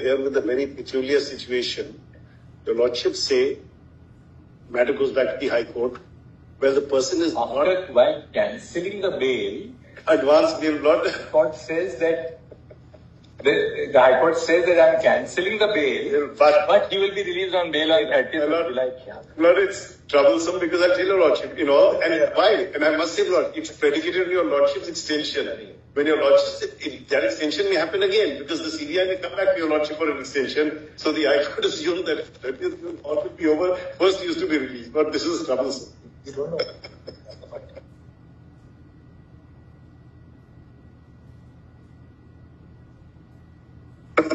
here with a very peculiar situation. Your Lordship say, matter goes back to the High Court, where the person is not After, while cancelling the bail, advanced bail, not court says that the, the High Court says that I'm cancelling the bail, but, but he will be released on bail on 30th Lord- of July. Yeah. Lord, it's troublesome because I tell your Lordship, you know, and why? And I must say, Lord, it's predicated on your Lordship's extension. When your Lordship, it, that extension may happen again because the CBI may come back to your Lordship for an extension. So the I could assume that 30th will all will be over. First he used to be released, but this is troublesome. You don't know.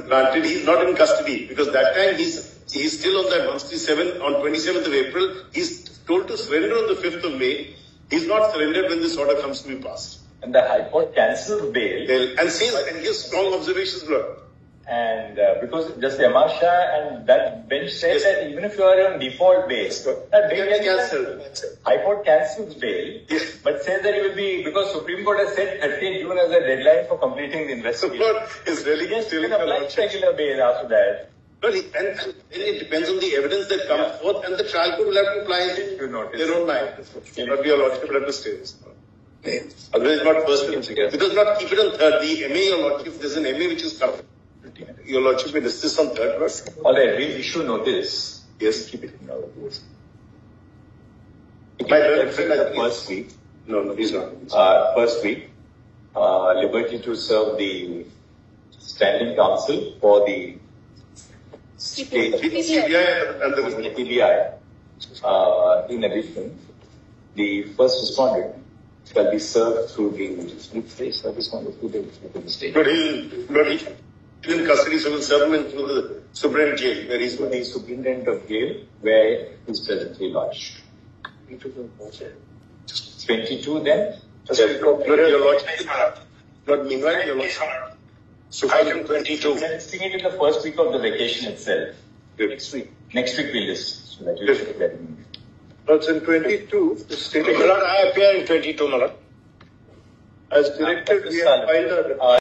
Granted, he's not in custody because that time he's he's still on that 137 on 27th of April. He's told to surrender on the 5th of May. He's not surrendered when this order comes to be passed. And the High Court cancelled bail, And says and gives strong observations, Lord. and uh, because Justice M.R. Shah and that bench said Yes. that even if you are on default bail, that bail Can be can be cancelled. High Court cancels bail, Yes. but says that it will be because Supreme Court has set 30th June as a deadline for completing the investigation. Lord is really Yes, still you in can the apply regular bail after that. But it, and, and it depends on the evidence that comes Yeah. forth, and the trial court will have to apply You notice. their own mind. Not your lordship will have to stay. Otherwise, not first because not keep it on third. The MA, your lordship, there's an MA which is covered. Your lordship will list this on third verse. Alright, we'll issue notice. Yes. Keep it in our rules. My learned friend, I the think- first week, No, no, he's not. uh, first week, uh, liberty to serve the standing council for the state CBI and the TBI. Uh, in addition, the first respondent shall be served through the first respondent through the, through the state. But he'll, but he, he's in custody, so we'll serve him in through the Supreme Jail, where he's To the superintendent of jail where he's presently lodged. Twenty-two then? But your lordship, not meanwhile, your lordship. So item twenty-two. We're listing it in the first week of the vacation itself. Next week. Next week we'll list. So that you Yes. should get it. That's in twenty-two, the state. I appear in twenty-two, Malad. As directed, we have filed a